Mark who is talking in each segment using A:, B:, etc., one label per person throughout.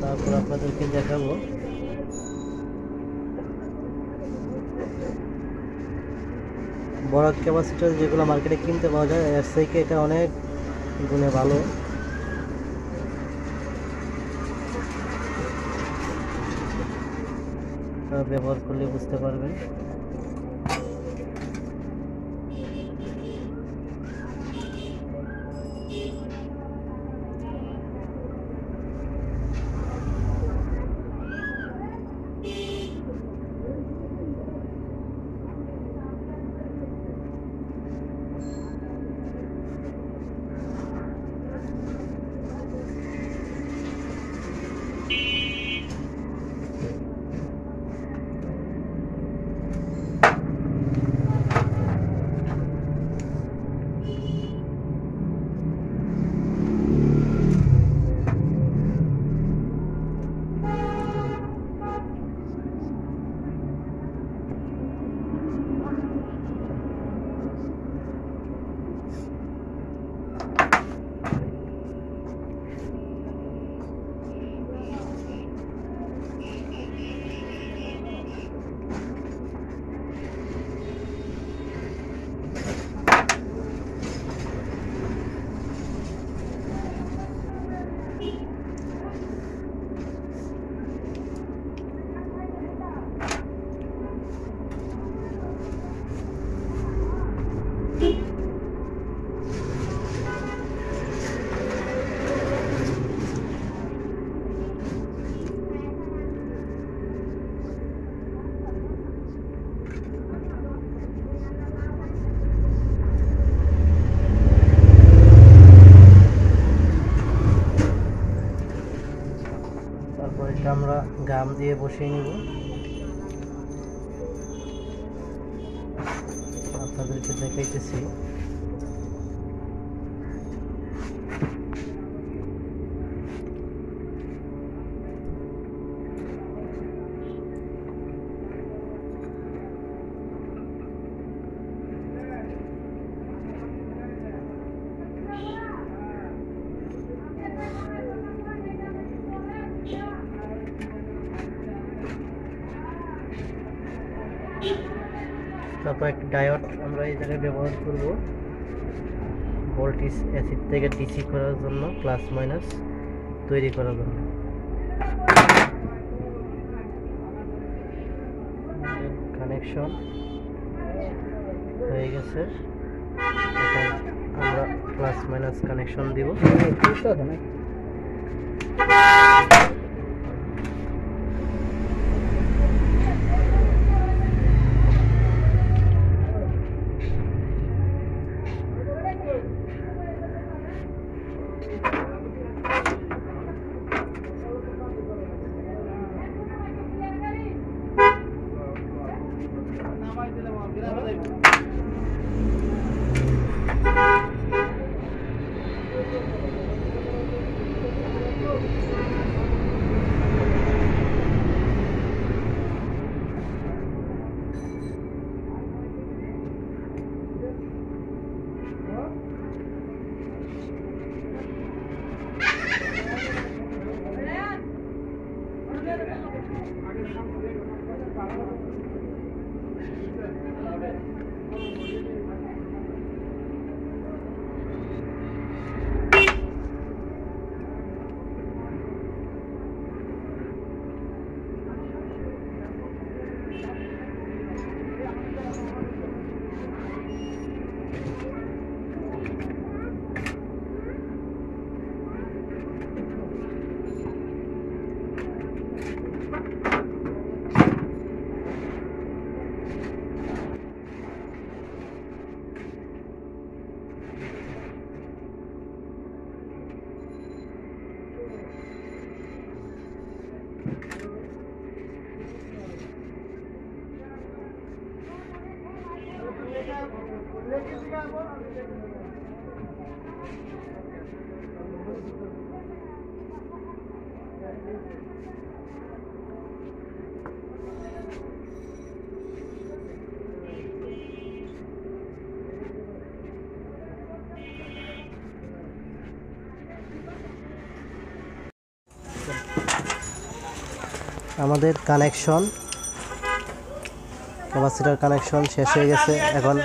A: তারপর আপনাদেরকে দেখাবো। বড় ক্যাপাসিটার যেগুলো মার্কেটে কিনতে পাওয়া যায়, এর থেকে এটা অনেক গুণে ভালো। ব্যবহার করলে বুঝতে পারবেন। গাম দিয়ে বসিয়ে নিব। আপনাদেরকে দেখাইতেছি তারপর একটা ডায়োড আমরা এই জায়গায় ব্যবহার করব। ভোল্টেজ অ্যাসিড থেকে ডিসি করার জন্য প্লাস মাইনাস তৈরি করার জন্য। কানেকশন হয়ে গেছে। আমরা প্লাস মাইনাস কানেকশন দিব। আমাদের কানেকশন ক্যাপাসিটার কানেকশন শেষ হয়ে গেছে। এখন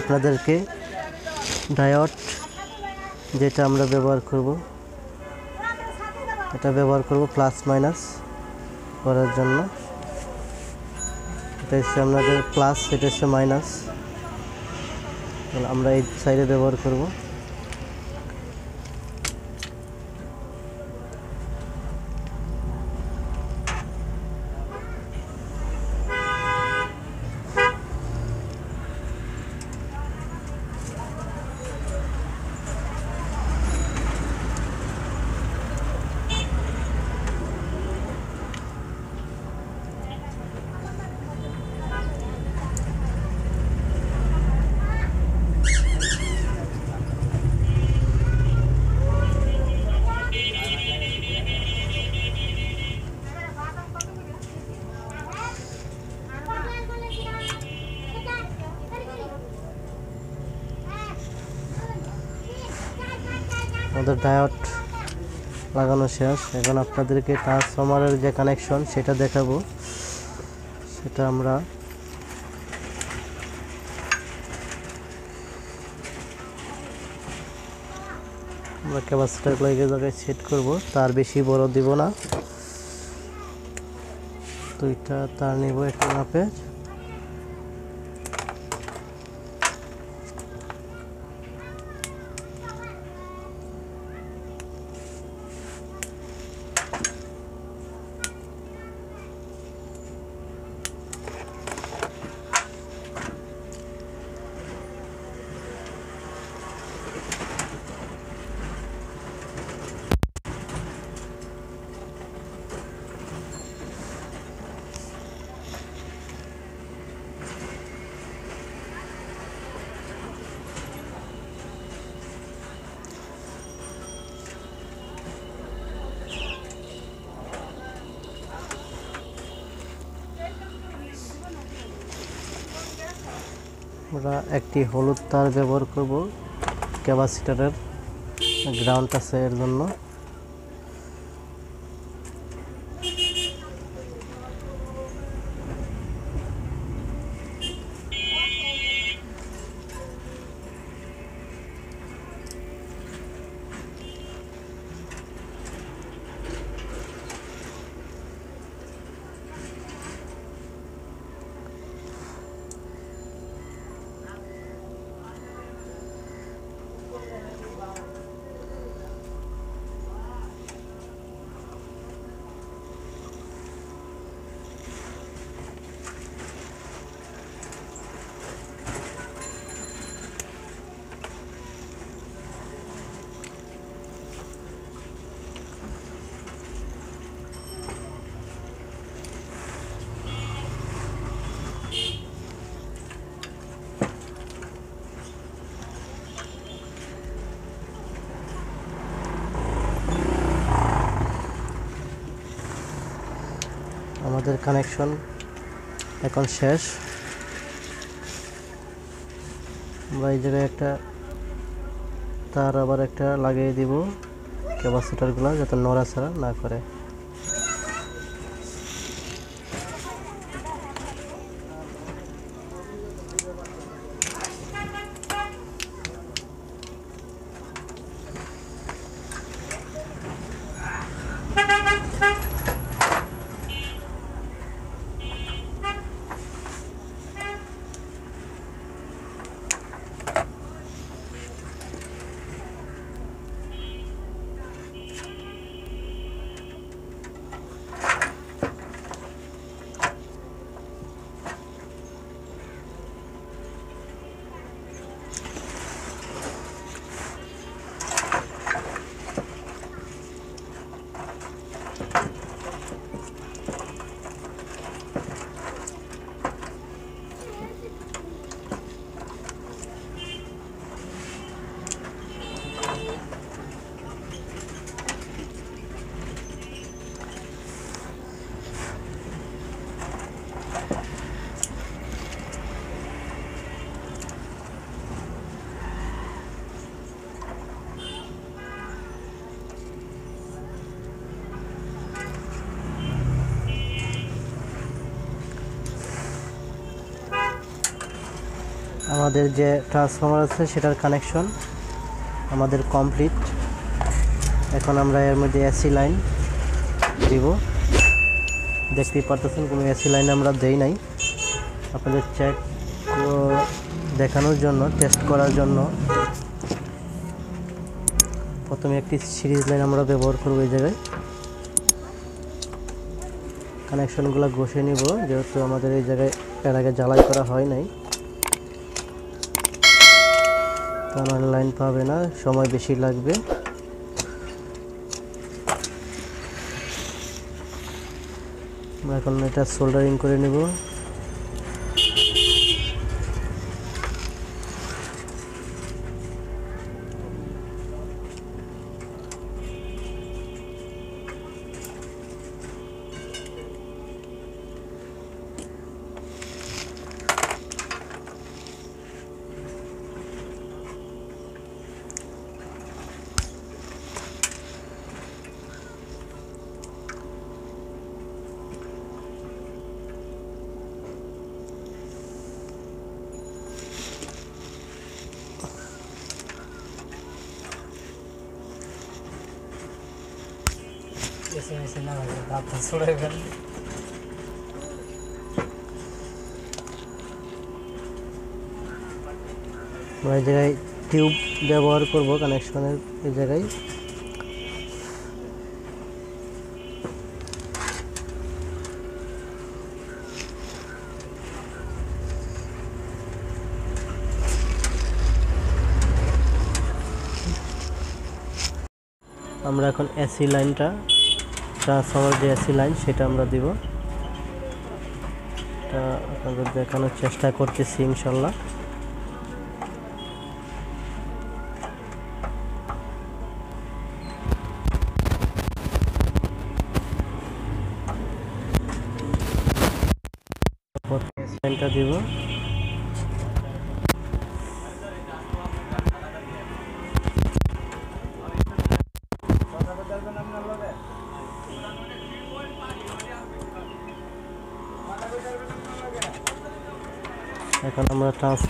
A: আপনাদেরকে ডায়ট যেটা আমরা ব্যবহার করব, এটা ব্যবহার করব প্লাস মাইনাস করার জন্য। এটা হচ্ছে আপনাদের প্লাস এটা হচ্ছে মাইনাস আমরা এই সাইডে ব্যবহার করব। আমাদের ডায়োড লাগানো শেষ। এখন আপনাদেরকে ট্রান্সফরমারের যে কানেকশন সেটা দেখাবো। সেটা আমরা আমরা ক্যাপাসিটারগুলো এই জায়গায় সেট করব। তার বেশি বড় দিব না। দুইটা তার নিব একটা মাপে আমরা একটি হলুদ তার ব্যবহার করব ক্যাপাসিটারের গ্রাউন্ড আছে এর জন্য। আমাদের কানেকশন এখন শেষ। আমরা এই জায়গায় একটা তার আবার একটা লাগিয়ে দিব ক্যাপাসিটারগুলো যাতে নড়াচড়া না করে। আমাদের যে ট্রান্সফর্মার আছে, সেটার কানেকশন আমাদের কমপ্লিট এখন আমরা এর মধ্যে এসি লাইন দিব। দেখতেই পারতেছেন, কোনো এসি লাইন আমরা দেই নাই। আপনাদের চেক দেখানোর জন্য টেস্ট করার জন্য। প্রথমে একটি সিরিজ লাইন আমরা ব্যবহার করব এই জায়গায়। কানেকশনগুলো ঘষে নিব, যেহেতু আমাদের এই জায়গায় এর আগে জ্বালাই করা হয় নাই। তো লাইন পাবে না সময় বেশি লাগবে। এখন এটা সোল্ডারিং করে নেব
B: এসে এসে দাঁত ছড়াই ফেল
A: আমরা এই জায়গায় টিউব ব্যবহার করব, কানেকশনের এই জায়গায়। আমরা এখন এসি লাইনটা ট্রান্সফর্মার যে এসি লাইন, সেটা আমরা দিব। এটা আপনাদের দেখানোর চেষ্টা করতেছি ইনশাল্লাহ। লাইনটা দিব।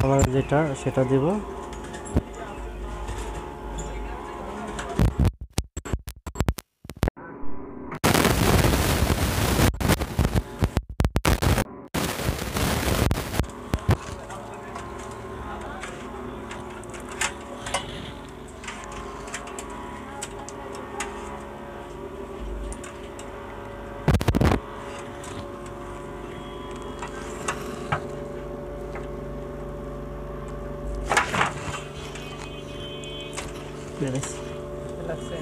A: আমরা যেটা সেটা দিব।
B: লাগছে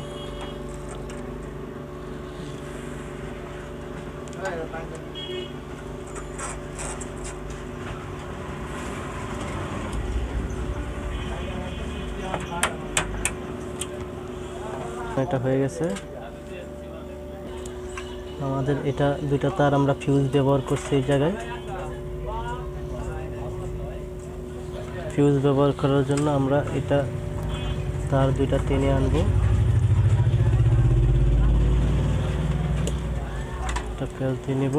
A: এটা হয়ে গেছে। আমাদের এটা দুইটা তার আমরা ফিউজ ব্যবহার করছি এই জায়গায়। ফিউজ ব্যবহার করার জন্য আমরা এটা তার দুইটা টেনে আনব। এটা ফেলতে নিব।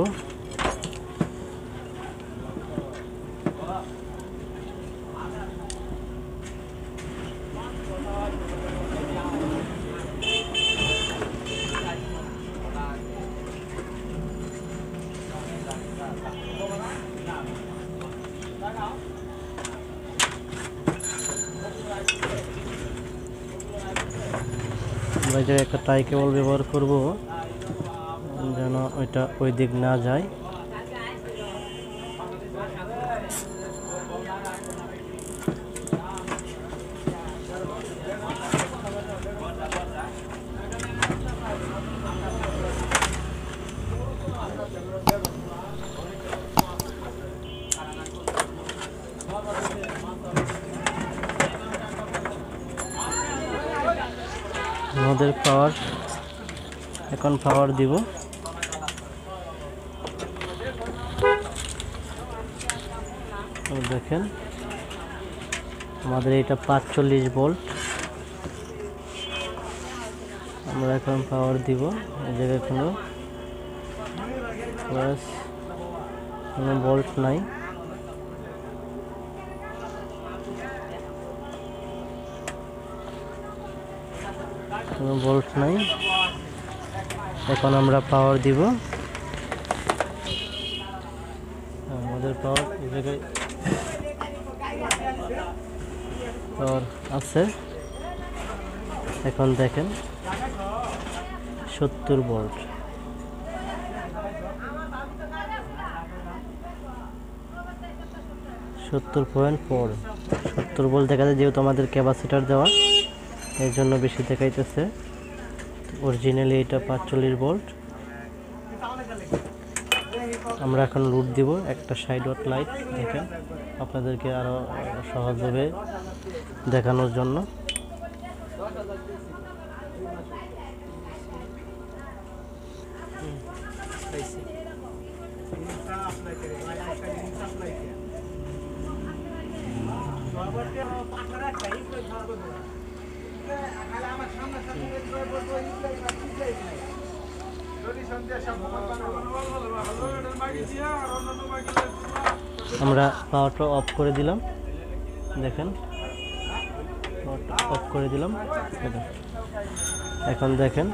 A: একটা টাই কেবল ব্যবহার করব যেন ওইটা ওই দিক না যায়। আমাদের পাওয়ার এখন পাওয়ার দিব। দেখেন, আমাদের এটা পাঁচচল্লিশ ভোল্ট। আমরা এখন পাওয়ার দিব, এই জায়গায় কোনো প্লাস কোনো নাই। কোনো বোল্ট নাই। এখন আমরা পাওয়ার দিব। আমাদের পাওয়ার এই জায়গায় পাওয়ার আছে। এখন দেখেন, সত্তর ভোল্ট সত্তর পয়েন্ট ফোর সত্তর ভোল্ট দেখা যায় যেহেতু আমাদের ক্যাপাসিটার দেওয়া। এর জন্য বেশি দেখাইতেছে। অরিজিনালি এটা পাঁচচল্লিশ ভোল্ট আমরা এখন লুট দিব, একটা সাইড ওয়াট লাইট দেখেন। আপনাদেরকে আরও সহজভাবে দেখানোর জন্য। আমরা পাওয়ারটা অফ করে দিলাম। দেখেন। পাওয়ারটা অফ করে দিলাম। এখন দেখেন,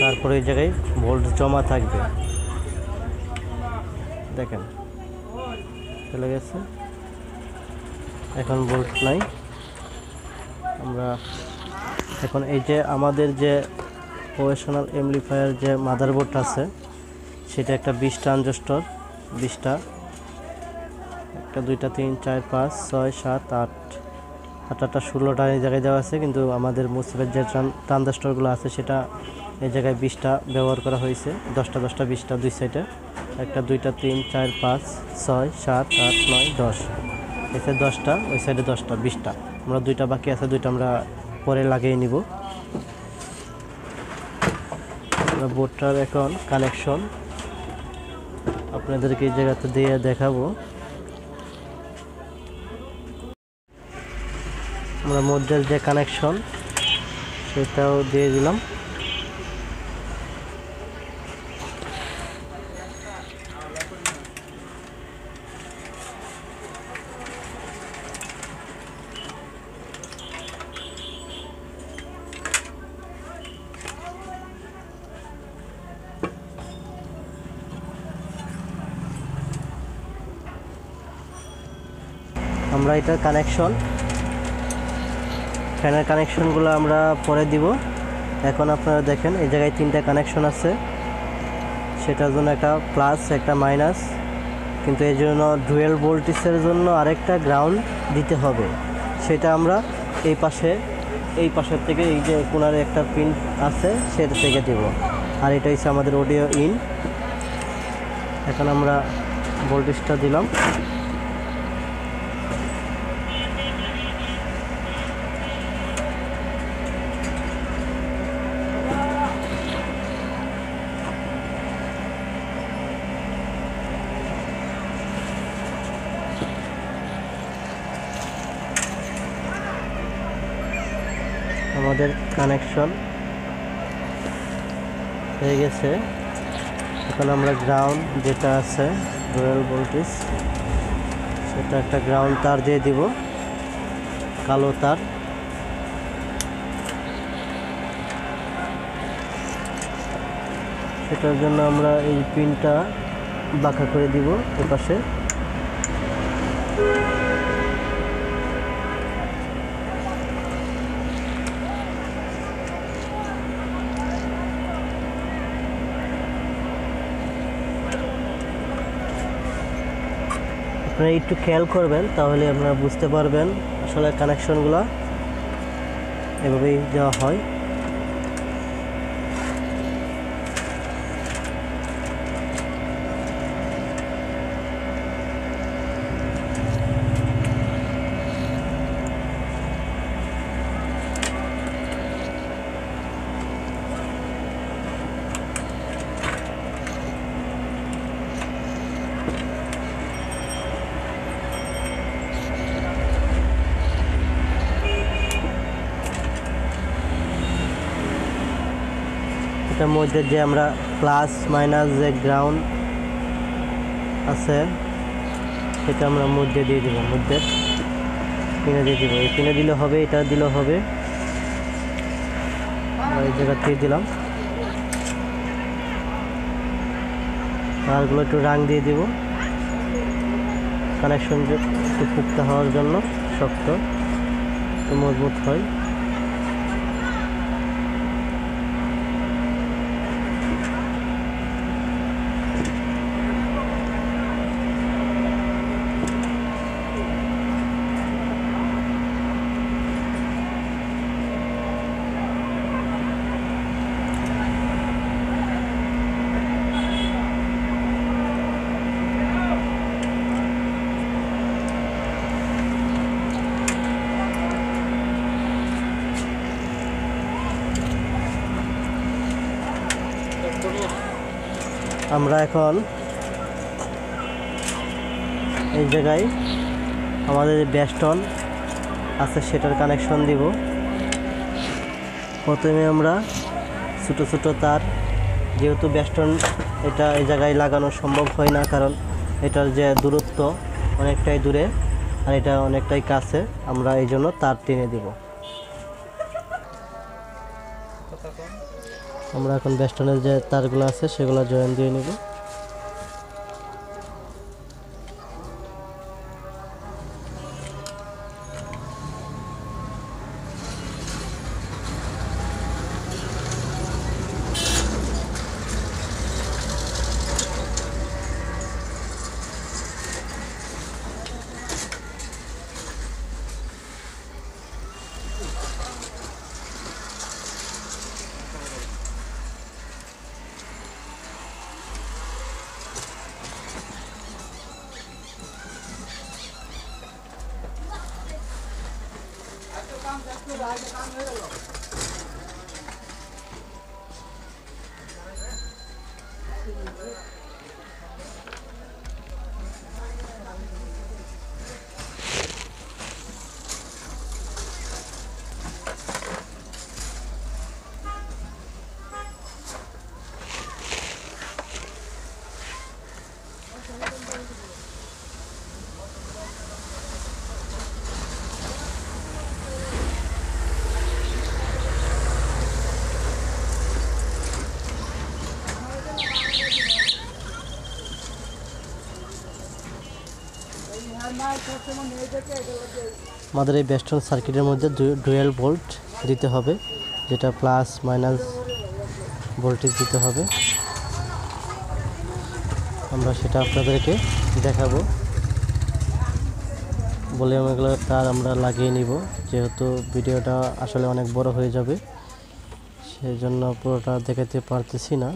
A: তারপরে এই জায়গায় ভোল্ট জমা থাকবে। দেখেন। চলে গেছে। এখন ভোল্ট নাই। আমরা এখন এই যে আমাদের যে প্রফেশনাল এমপ্লিফায়ার যে মাদারবোর্ড আছে, সেটা একটা বিশ ট্রানজিস্টর বিশটা একটা, দুইটা, তিন, চার, পাঁচ, ছয়, সাত, আট। আট, আটটা, ষোলোটা এই জায়গায় দেওয়া আছে, কিন্তু আমাদের মুসিফের যে ট্রানজিস্টরগুলো আছে, সেটা এই জায়গায় বিশটা ব্যবহার করা হয়েছে। দশটা দশটা বিশটা দুই সাইডে একটা, দুইটা, তিন, চার, পাঁচ, ছয়, সাত, আট, নয়, দশ। সাইড দশটা, ওই সাইডে দশটা বিশটা আমরা দুইটা বাকি আছে, দুইটা আমরা পরে লাগিয়ে নিব। বোর্ডটার এখন কানেকশন আপনাদেরকে এই জায়গাতে দিয়ে দেখাবো। আমরা মধ্যের যে কানেকশন সেটাও দিয়ে দিলাম আমরা এটার কানেকশন ফ্যানের কানেকশনগুলো আমরা পরে দিব। এখন আপনারা দেখেন, এই জায়গায় তিনটা কানেকশন আছে। সেটার জন্য একটা প্লাস একটা মাইনাস কিন্তু এই জন্য ডুয়েল ভোল্টেজের জন্য আরেকটা গ্রাউন্ড দিতে হবে। সেটা আমরা এই পাশে, এই পাশের থেকে এই যে কোনারে একটা পিন আছে, সেটা থেকে দেব। আর এটা হচ্ছে আমাদের অডিও ইন এখন আমরা ভোল্টেজটা দিলাম আমাদের কানেকশন হয়ে গেছে এখন আমরা গ্রাউন্ড যেটা আছে রয়্যাল ভোল্টেজ সেটা একটা গ্রাউন্ড তার দিয়ে দিব, কালো তার। সেটার জন্য আমরা এই পিনটা বাঁকা করে দিব এপাশে। আপনারা একটু খেয়াল করবেন তাহলে আপনারা বুঝতে পারবেন আসলে কানেকশনগুলো এভাবেই দেওয়া হয়। এটার মধ্যে যে আমরা প্লাস মাইনাস যে গ্রাউন্ড আছে, সেটা আমরা মধ্যে দিয়ে দিব, মধ্যে পিনে দিয়ে দিব। এই পিনে দিলে হবে, এটা দিলে হবে। এই জায়গা দিয়ে দিলাম। তারগুলো একটু রাং দিয়ে দিব। কানেকশন একটু পুক্তা হওয়ার জন্য শক্ত, একটু মজবুত হয়। আমরা এখন এই জায়গায় আমাদের যে ব্যাস্টন আছে সেটার কানেকশন দিব। প্রথমে আমরা ছোটো ছোটো তার, যেহেতু ব্যাস্টন এটা এই জায়গায় লাগানো সম্ভব হয় না, কারণ এটার যে দূরত্ব অনেকটাই দূরে আর এটা অনেকটাই কাছে, আমরা এই জন্য তার টেনে দিব। আমরা এখন বেস্টনের যে তারগুলো আছে সেগুলো জয়েন দিয়ে নিব। 来个汤 sao? আমাদের এই বেস্টন সার্কিটের মধ্যে ডুয়েল ভোল্ট দিতে হবে, যেটা প্লাস মাইনাস ভোল্টেজ দিতে হবে। আমরা সেটা আপনাদেরকে দেখাবো। বলে এগুলো তার আমরা লাগিয়ে নিব, যেহেতু ভিডিওটা আসলে অনেক বড় হয়ে যাবে সেই জন্য পুরোটা দেখাতে পারতেছি না।